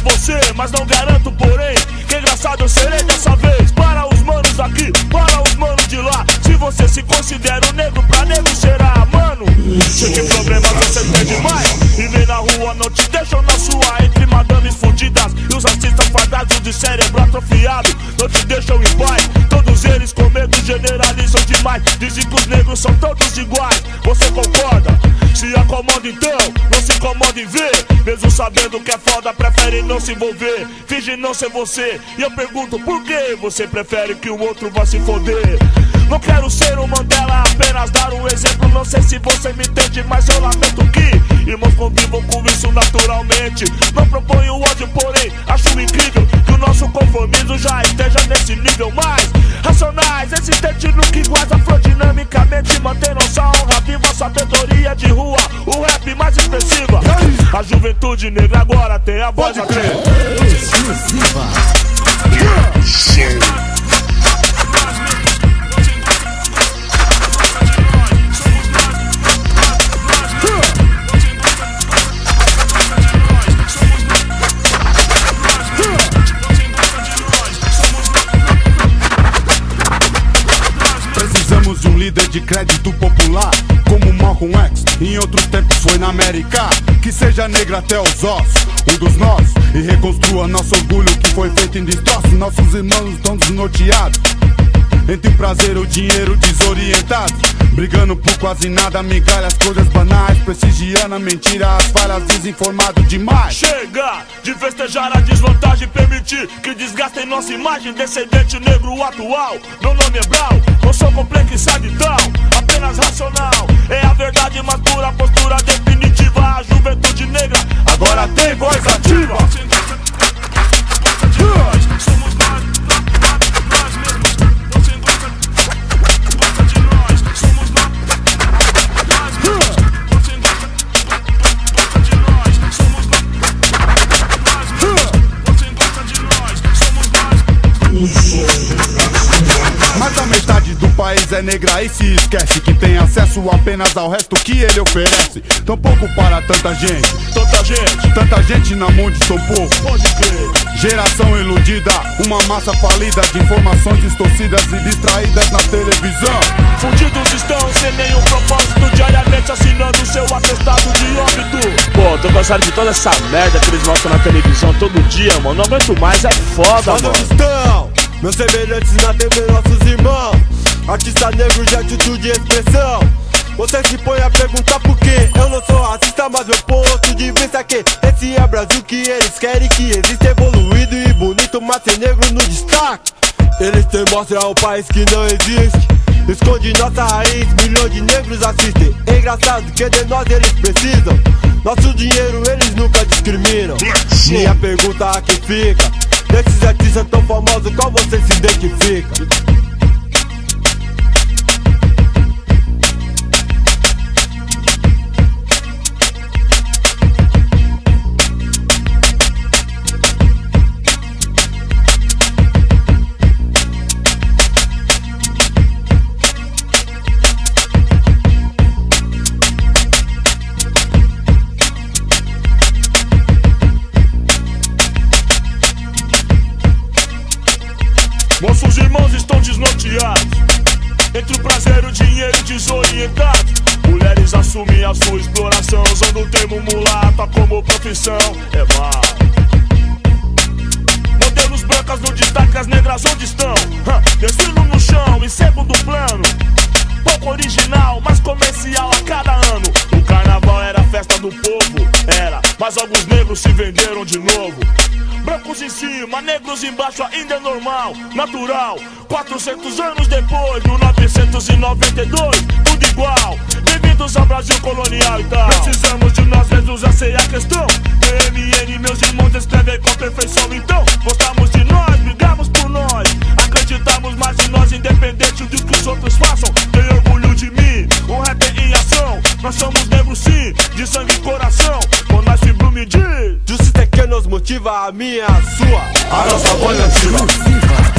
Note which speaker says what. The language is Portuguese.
Speaker 1: você, mas não garanto, porém, que engraçado eu serei dessa vez. Para os manos aqui, para os manos de lá. Se você se considera um negro pra negro cheirar, mano. Sei que problema você tem demais. E vem na rua, não te deixam na sua. Entre madames fudidas e os artistas fadados de cérebro atrofiado. Não te deixam em demais. Dizem que os negros são todos iguais. Você concorda? Se acomoda então, não se incomoda em ver. Mesmo sabendo que é foda, prefere não se envolver. Finge não ser você. E eu pergunto por que você prefere que o outro vá se foder? Não quero ser um Mandela, apenas dar um exemplo. Não sei se você me entende, mas eu lamento que irmãos convivam com isso naturalmente. Não proponho ódio, porém acho incrível que o nosso conformismo já esteja nesse nível mais racionais. Existente no que guarda afrodinamicamente, mantém nossa honra viva, sabedoria de rua, o rap mais expressiva. A juventude negra agora tem a voz ativa.
Speaker 2: Precisamos de um líder de crédito popular, como Malcolm X, em outros tempos foi na América. Que seja negra até os ossos, um dos nossos, e reconstrua nosso orgulho que foi feito em destroço. Nossos irmãos estão desnorteados. Entre o prazer e o dinheiro desorientados Brigando por quase nada, migalhas, coisas banais Prestigiando a mentira, as falhas, desinformado demais
Speaker 1: Chega de festejar a desvantagem Permitir que desgastem nossa imagem Descendente negro atual Meu nome é Brau, sou complexado então Apenas racional. É a verdade mais pura, postura definitiva
Speaker 2: é negra e se esquece Que tem acesso apenas ao resto que ele oferece. Tão pouco para tanta gente
Speaker 1: Tanta gente,
Speaker 2: Tanta gente na mão de tão pouco.
Speaker 1: Pode crer
Speaker 2: Geração iludida, uma massa falida de informações distorcidas e distraídas na televisão.
Speaker 1: Fudidos estão sem nenhum propósito Diariamente assinando seu atestado de óbito. Pô, tô cansado de toda essa merda que eles mostram na televisão todo dia, mano. Não aguento mais, é foda,
Speaker 3: Onde
Speaker 1: mano.
Speaker 3: estão? Meus semelhantes na TV, nossos irmãos? Artista negro de atitude e expressão. Você se põe a perguntar por quê? Eu não sou racista, mas meu ponto de vista é que esse é o Brasil que eles querem que existe evoluído e bonito, mas sem negro no destaque. Eles te mostram um país que não existe. Esconde nossa raiz, milhões de negros assistem. É engraçado que de nós eles precisam. Nosso dinheiro eles nunca discriminam. Minha pergunta aqui fica: desses artistas tão famosos, qual você se identifica?
Speaker 1: Entre o prazer e o dinheiro desorientados Mulheres assumem a sua exploração Usando o termo mulata como profissão. É mal Modelos brancas no destaque, as negras onde estão? Hã, Desfilo no chão, em segundo plano. Pouco original, mas comercial a cada ano. O carnaval era a festa do povo, Mas alguns negros se venderam de novo. Brancos em cima, negros embaixo ainda é normal, natural. 400 anos depois, 1992 Tudo igual, bem-vindos ao Brasil colonial e tal. Precisamos de nós mesmos, essa é a questão. PMN, meus irmãos, escrevem com perfeição. Então, gostamos de nós, brigamos por nós. Acreditamos mais em nós, independente do que os outros façam. Tenho orgulho de mim, um rap em ação. Nós somos
Speaker 3: a minha, a sua.
Speaker 2: A nossa voz ativa.